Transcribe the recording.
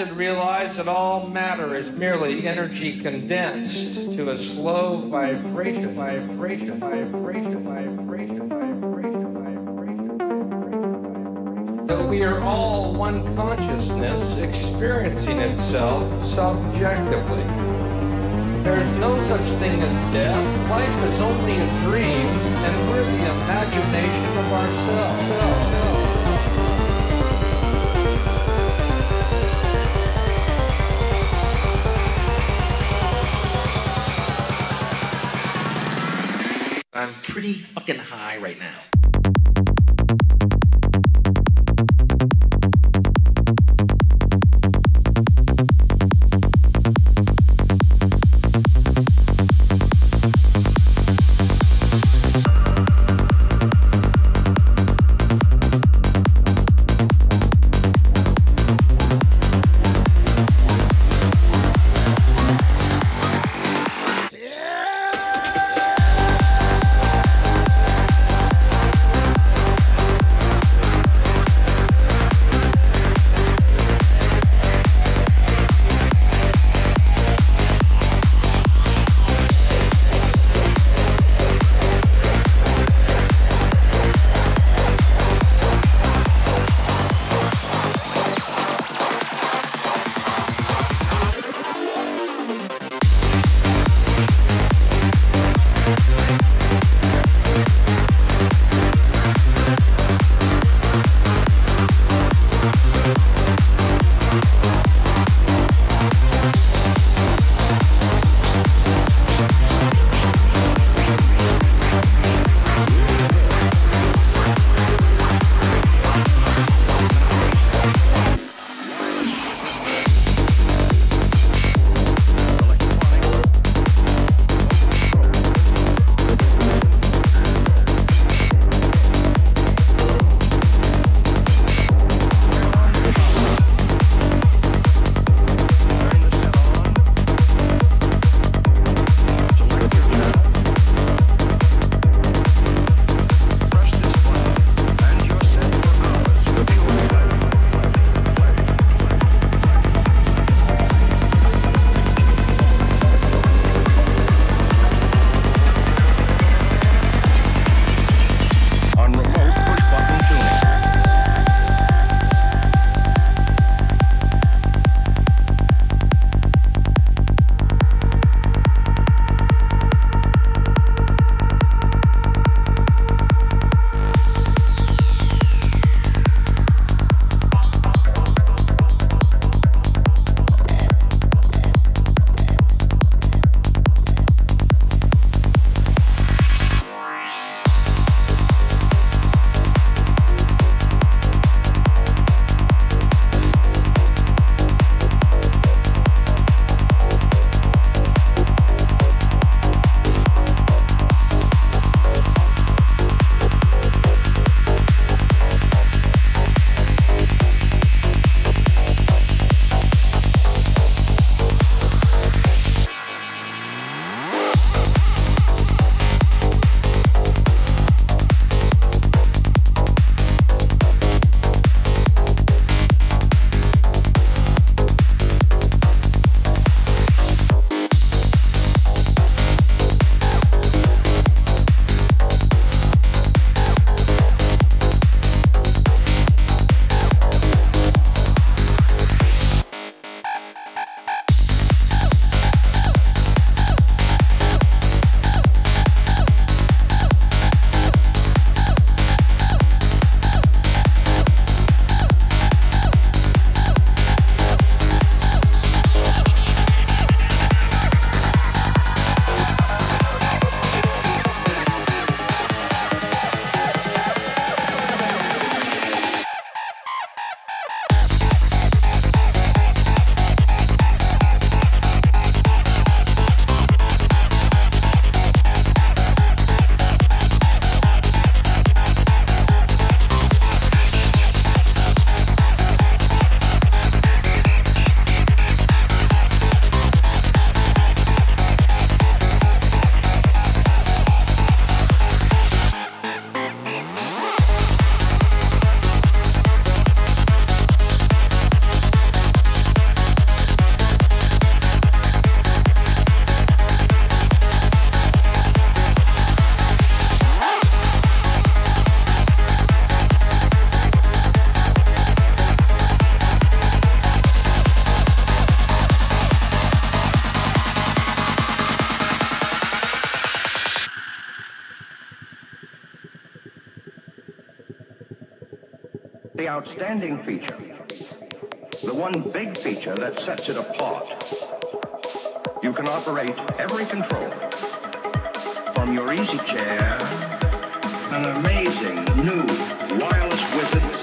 on acid realized that all matter is merely energy condensed to a slow vibration, vibration, vibration, vibration, vibration, vibration. That we are all one consciousness experiencing itself subjectively. There's no such thing as death. Life is only a dream, and we're the imagination of ourselves. Pretty fucking high right now. Outstanding feature, the one big feature that sets it apart. You can operate every control from your easy chair, an amazing new wireless wizard,